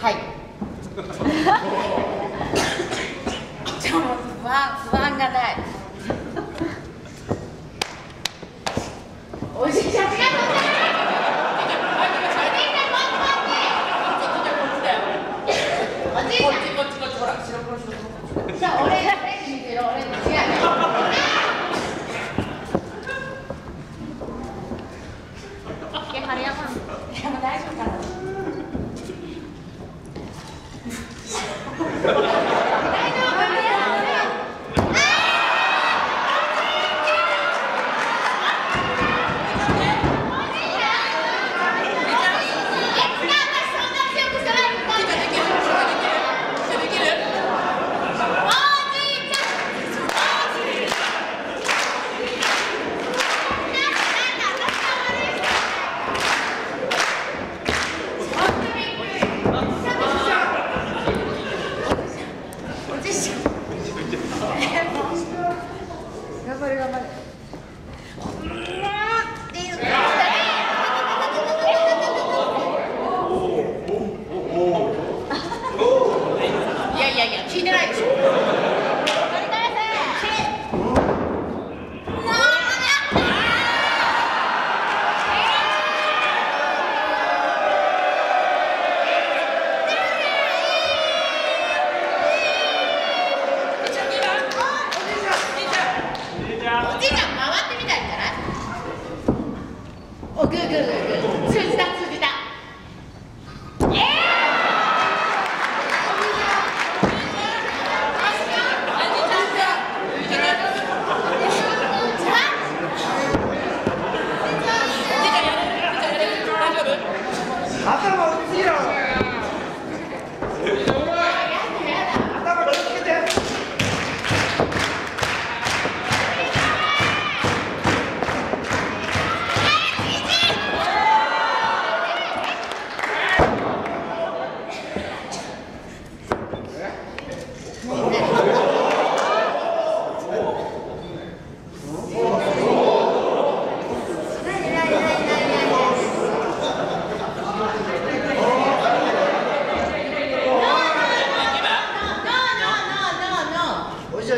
はい。ちょっと不安不安がない。おじいちゃん。じゃあ俺 good, good.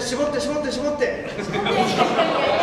絞って絞って絞って。